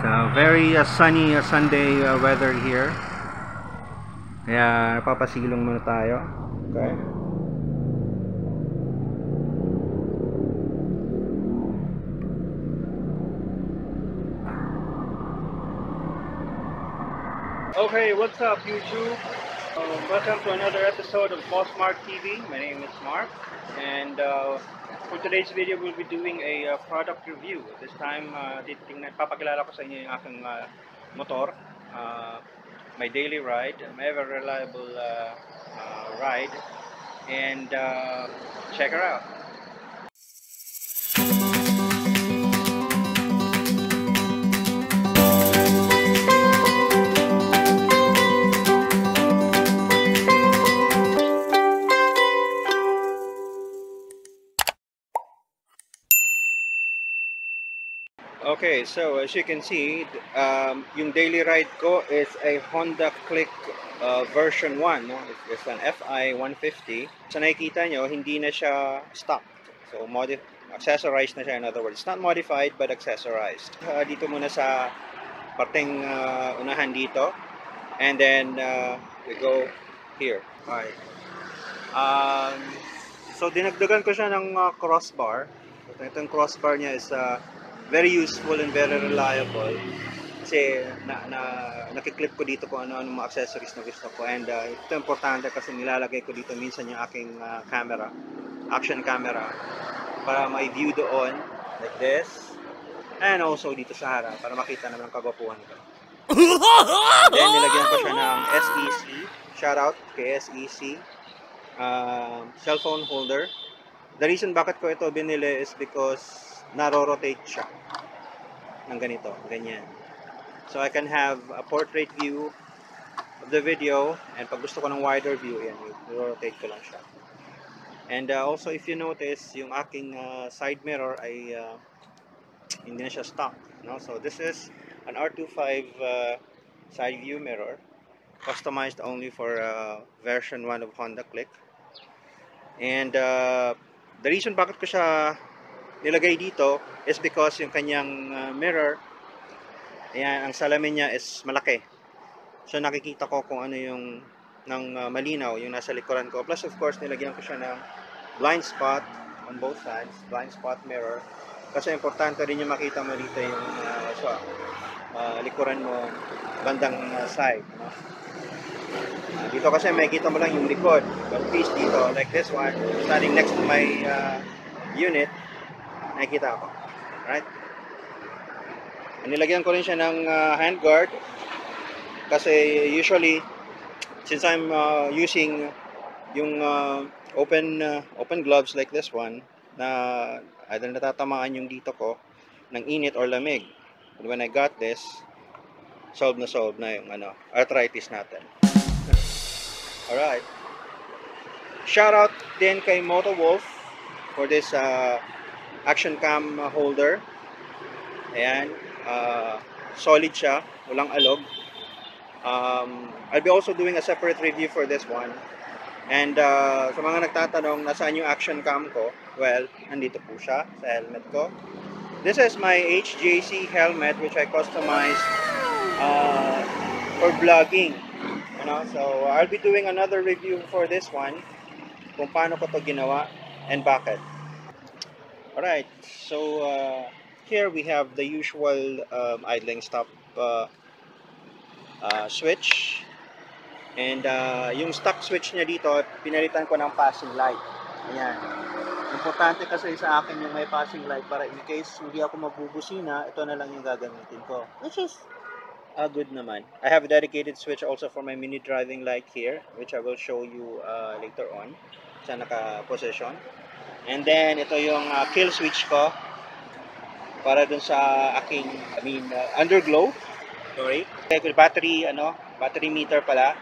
So, very uh, sunny uh, Sunday uh, weather here. Kaya napapasilong muna tayo. Okay. Okay, what's up YouTube? Uh, welcome to another episode of Boss Mark TV. My name is Mark and uh, for today's video we'll be doing a uh, product review. This time, uh, titingnan, papakilala ko sa inyo yung aking uh, motor. Uh, my daily ride, my ever reliable uh, uh, ride. And uh, check her out. Okay, so as you can see, um, yung daily ride ko is a Honda Click uh, version 1. No? It's an FI 150. Sa nakikita nyo, hindi na siya stock. So, modif accessorized na siya in other words. It's not modified, but accessorized. Uh, dito muna sa parteng uh, unahan dito. And then, uh, we go here. Okay. Um, so, dinagdagan ko siya ng uh, crossbar. So, itong crossbar niya is uh, very useful and very reliable. Kasi na, na nakiklip ko dito kung ano-ano mga accessories na gusto ko. And uh, ito importante kasi nilalagay ko dito minsan yung aking uh, camera action camera para may view doon like this and also dito sa harap para makita naman ang kagwapuhan ko. Then nilagyan ko siya ng SEC shout out kay SEC uh, cellphone holder. The reason bakit ko ito binili is because naro-rotate siya ng ganito, ganyan. So I can have a portrait view of the video and pag gusto ko ng wider view, yan, rotate ko lang siya. And uh, also if you notice, yung aking uh, side mirror ay uh, hindi na siya stock. No? So this is an R25 uh, side view mirror customized only for uh, version 1 of Honda Click. And uh, the reason bakit ko siya nilagay dito is because yung kanyang uh, mirror ayan, ang salamin niya is malaki. So nakikita ko kung ano yung ng uh, malinaw yung nasa likuran ko. Plus of course nilagyan ko siya ng blind spot on both sides blind spot mirror. Kasi importante rin yung makita mo dito yung uh, so, uh, likuran mo bandang uh, side no? uh, dito kasi makikita mo lang yung likod. But please dito like this one standing next to my uh, unit nakikita ko. Right? Nilagyan ko rin siya ng uh, hand kasi usually since I'm uh, using yung uh, open uh, open gloves like this one na either natatamaan yung dito ko ng init or lamig. But when I got this, solve na solve na yung ano, arthritis natin. Alright. Shout out din kay Moto Wolf for this uh, action cam holder. Ayan. Uh, solid siya. Walang alog. Um, I'll be also doing a separate review for this one. And uh, sa mga nagtatanong, nasaan yung action cam ko? Well, nandito po siya sa helmet ko. This is my HJC helmet which I customized uh, for vlogging. You know, so I'll be doing another review for this one kung paano ko to ginawa and bakit. Alright, so uh, here we have the usual um, idling stop uh, uh, switch. And uh, yung stock switch niya dito pinalitan ko ng passing light. Ayan. Importante kasi sa akin yung may passing light para in case hindi ako mabubusina ito na lang yung gagamitin ko. Which is uh, good naman. I have a dedicated switch also for my mini driving light here which I will show you uh, later on sa naka-position And then, ito yung uh, kill switch ko para dun sa aking, I mean, uh, underglow. Sorry. Battery, ano, battery meter pala.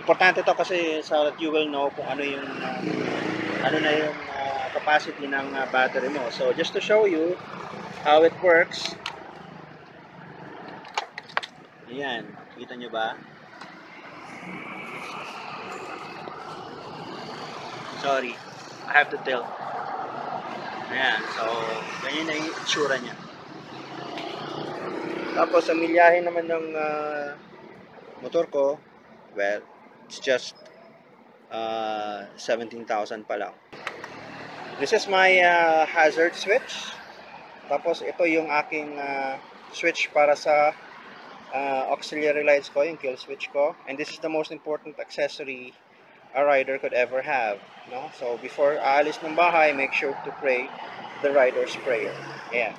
Importante to kasi sa that you will know kung ano yung, uh, ano na yung uh, capacity ng uh, battery mo. So, just to show you how it works. Ayan. Kita nyo ba? Sorry. I have to tell. Ayan, so, ganyan na yung itsura niya. Tapos, ang milyahe naman ng ah, motor ko, well, it's just uh, 17,000 pa lang. This is my uh, hazard switch. Tapos, ito yung aking uh, switch para sa uh, auxiliary lights ko, yung kill switch ko. And this is the most important accessory a rider could ever have. No? So, before aalis ng bahay, make sure to pray the rider's prayer. Ayan.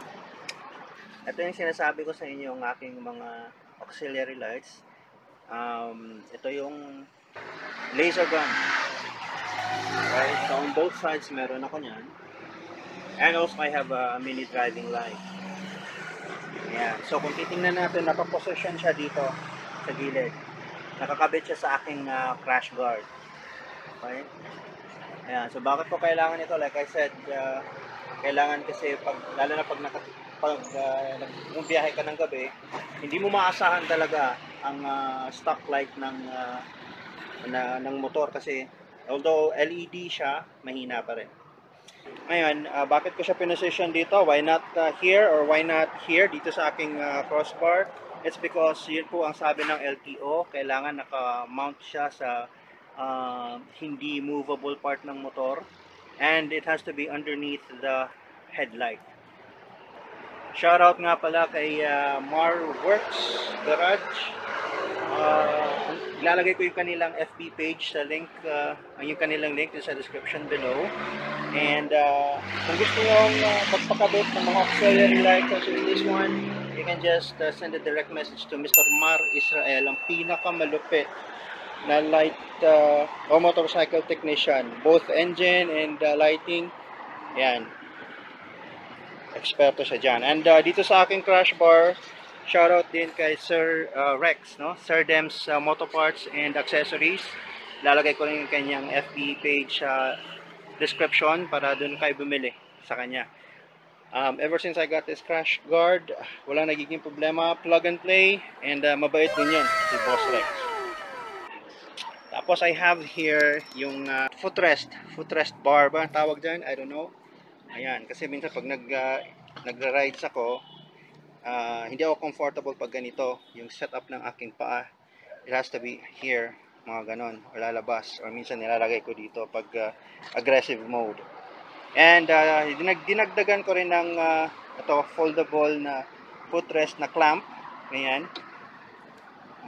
Ito yung sinasabi ko sa inyo, yung aking mga auxiliary lights. Um, ito yung laser gun. Right? So, on both sides, meron ako niyan. And also, I have a mini driving light. Ayan. So, kung titingnan natin, nakaposition siya dito sa gilid. Nakakabit siya sa aking uh, crash guard. Okay? Ayan. So, bakit ko kailangan ito? Like I said, uh, kailangan kasi, pag, lalo na pag, naka, pag uh, nagbiyahe ka ng gabi, hindi mo maasahan talaga ang uh, stock light ng uh, na, ng motor kasi although LED siya, mahina pa rin. Ngayon, uh, bakit ko siya pinosisyon dito? Why not uh, here or why not here dito sa aking uh, crossbar? It's because yun po ang sabi ng LTO, kailangan naka-mount siya sa uh, hindi movable part ng motor and it has to be underneath the headlight. Shoutout nga pala kay uh, Mar Works Garage. Uh, ilalagay ko yung kanilang FB page sa link, uh, yung kanilang link sa description below. And uh, kung gusto nyo uh, ng mga auxiliary lights also in this one, you can just uh, send a direct message to Mr. Mar Israel, ang pinakamalupit na light uh, o motorcycle technician, both engine and uh, lighting. Yan. Eksperto siya dyan. And uh, dito sa aking crash bar, shoutout din kay Sir uh, Rex, no? Sir Dems uh, Motoparts and Accessories. Lalagay ko rin yung kanyang FB page uh, description para doon kayo bumili sa kanya. Um, ever since I got this crash guard, wala nagiging problema. Plug and play and uh, mabait din yan si Boss Rex. Tapos I have here yung uh, footrest, footrest bar ba tawag dyan? I don't know. Ayan, kasi minsan pag nag, uh, nagra-rides ako, uh, hindi ako comfortable pag ganito, yung setup ng aking paa. It has to be here, mga ganon, o lalabas. Or minsan nilalagay ko dito pag uh, aggressive mode. And uh, dinag dinagdagan ko rin ng uh, ito, foldable na footrest na clamp. Ganyan.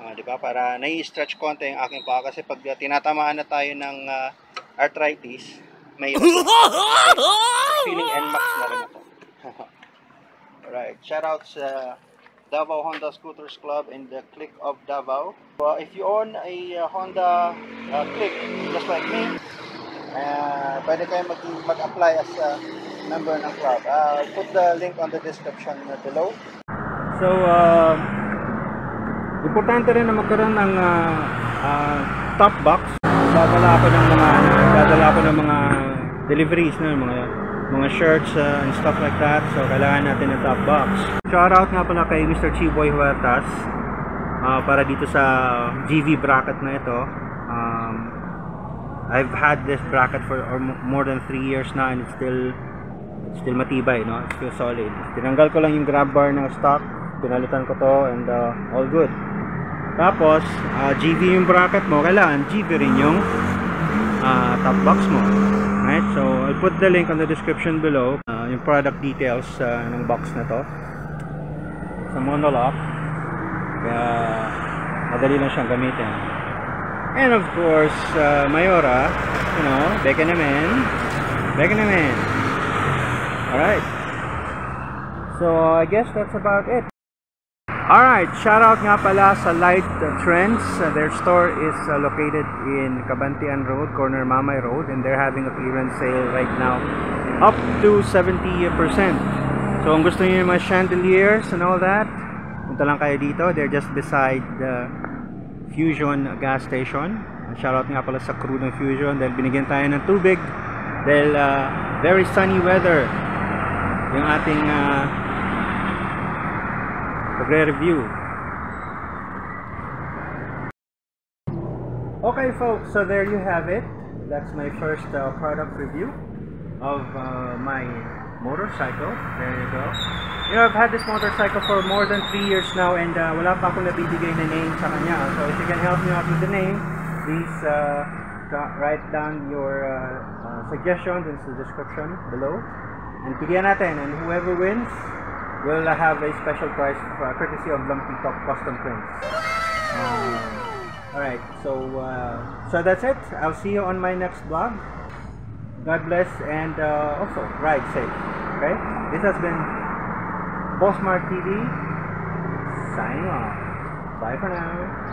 Uh, di ba? Para nai-stretch konti yung aking paa kasi pag tinatamaan na tayo ng uh, arthritis, may feeling NMAX na rin ako. Alright, shout out sa Davao Honda Scooters Club and the Click of Davao. Uh, if you own a uh, Honda uh, Click, just like me, uh, pwede kayo mag-apply mag as a member ng club. Uh, put the link on the description below. So, uh, importante rin na magkaroon ng uh, uh, top box. Dadala ako ng mga dadala ako ng mga deliveries na mga mga shirts uh, and stuff like that. So, kailangan natin ng top box. Shout out nga pala kay Mr. Chiboy Huertas uh, para dito sa GV bracket na ito. Um, I've had this bracket for or more than 3 years na and it's still still matibay, no? It's still solid. Tinanggal ko lang yung grab bar ng stock, pinalitan ko to and uh, all good. Tapos, uh, GV yung bracket mo, kailangan GV rin yung uh, top box mo. Right? So, I'll put the link on the description below. Uh, yung product details uh, ng box na to. Sa monolock. Kaya, madali lang siyang gamitin. And of course, uh, Mayora, you know, beka naman. Beka naman. Alright. So, I guess that's about it. Alright, shout out nga pala sa Light Trends. Their store is uh, located in Cabantian Road, corner Mamay Road, and they're having a clearance sale right now up to 70%. So, kung gusto niyo yung mga chandeliers and all that, punta lang kayo dito. They're just beside the Fusion gas station. Shout out nga pala sa crew ng Fusion dahil binigyan tayo ng tubig dahil uh, very sunny weather yung ating uh, pagre-review. Okay folks, so there you have it. That's my first uh, product review of uh, my motorcycle. There you go. You know, I've had this motorcycle for more than 3 years now and uh, wala pa akong nabibigay na name sa kanya. So if you can help me out with the name, please uh, write down your uh, uh, suggestions in the description below. And pilihan natin and whoever wins will have a special prize uh, courtesy of Lumpy Talk Custom Prints. Alright, so uh, so that's it. I'll see you on my next vlog. God bless and uh, also ride safe. Okay? This has been Bossmart TV signing off. Bye for now.